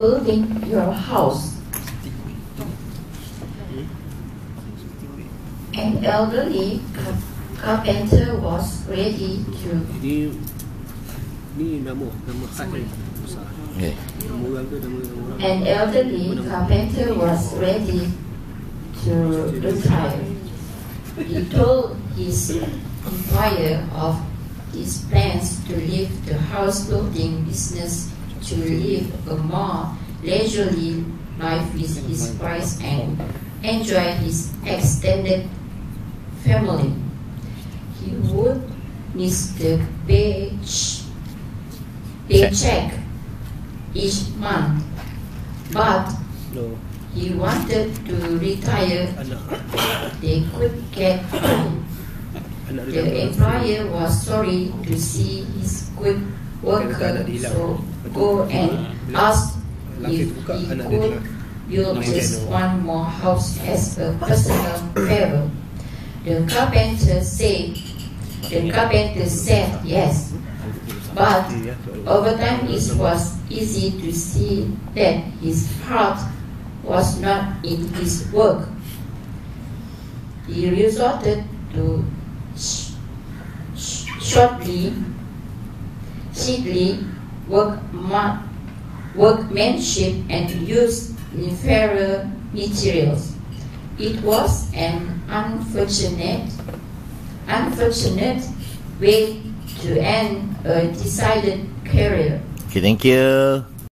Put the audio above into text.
building your house. An elderly carpenter was ready to an elderly carpenter was ready to retire. He told his employer of his plans to leave the house building business to live a more leisurely life with his wife and enjoy his extended family. He would miss the page, paycheck each month, but No. he wanted to retire. They could get anak The employer was sorry to see his good worker, so go and ask if he could build just one more house as a personal favor. The carpenter said, the carpenter said yes, but over time it was easy to see that his heart was not in his work. He resorted to sh- sh- shortly, work workmanship and used inferior materials. It was an unfortunate, unfortunate way to end a decided career. Okay, thank you.